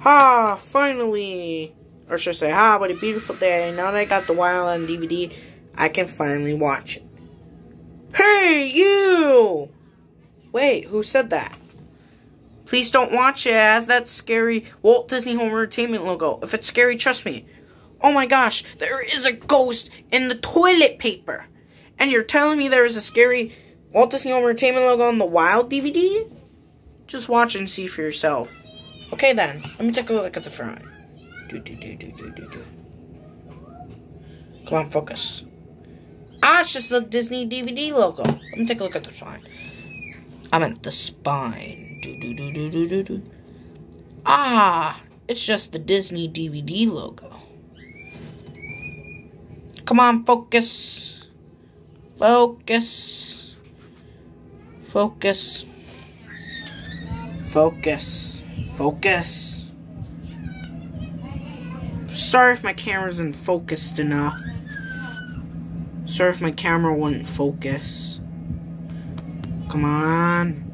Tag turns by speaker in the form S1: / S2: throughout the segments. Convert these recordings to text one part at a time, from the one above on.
S1: Ha! Finally! Or should I say, ha, what a beautiful day. Now that I got the Wild on DVD, I can finally watch it. Hey, you! Wait, who said that? Please don't watch it. Has that scary Walt Disney Home Entertainment logo. If it's scary, trust me. Oh my gosh, there is a ghost in the toilet paper. And you're telling me there is a scary Walt Disney Home Entertainment logo on the Wild DVD? Just watch and see for yourself. Okay then, let me take a look at the front. Do, do, do, do, do, do, do. Come on, focus. Ah, it's just the Disney DVD logo. Let me take a look at the spine. I meant the spine. Do, do, do, do, do, do, do. Ah, it's just the Disney DVD logo. Come on, focus. Focus. Focus. Focus. Focus. Sorry if my camera isn't focused enough. Sorry if my camera wouldn't focus. Come on.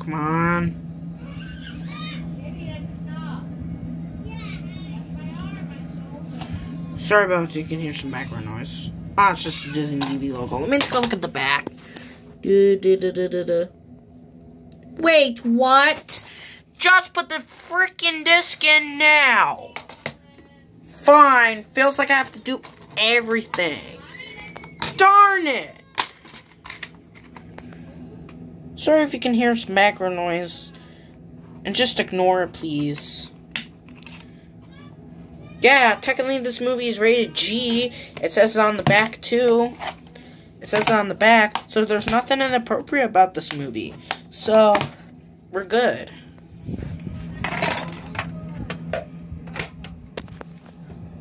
S1: Come on. Sorry about you can hear some background noise. Ah, it's just a Disney TV logo. Let me take a look at the back. Du, du, du. Wait, what? Just put the freaking disc in now. Fine. Feels like I have to do everything. Darn it. Sorry if you can hear some background noise. And just ignore it, please. Yeah, technically this movie is rated G. It says it on the back, too. It says it on the back. So there's nothing inappropriate about this movie. So, we're good.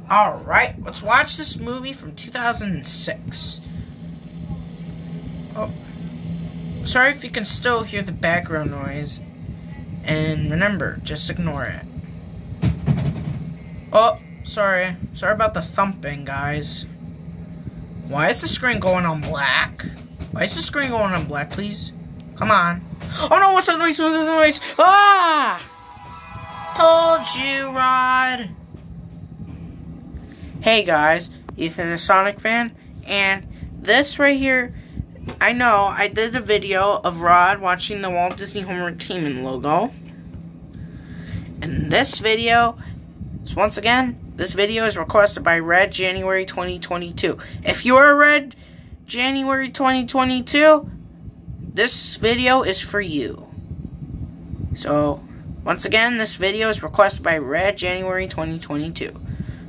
S1: Alright, let's watch this movie from 2006. Oh. Sorry if you can still hear the background noise. And remember, just ignore it. Oh, sorry. Sorry about the thumping, guys. Why is the screen going on black? Why is the screen going on black, please? Come on. Oh no, what's that noise? What's that noise? Ah! Told you, Rod. Hey guys, Ethan the Sonic fan, and this right here, I know I did a video of Rod watching the Walt Disney Home Entertainment logo. And this video, is once again, this video is requested by Red January 2022. If you are Red January 2022, this video is for you. So, once again, this video is requested by Red January 2022.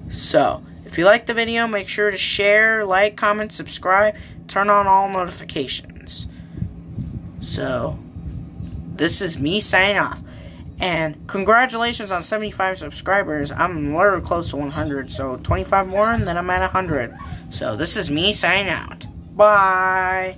S1: So, if you like the video, make sure to share, like, comment, subscribe, turn on all notifications. So, this is me signing off. And congratulations on 75 subscribers. I'm literally close to 100, so 25 more and then I'm at 100. So this is me signing out. Bye.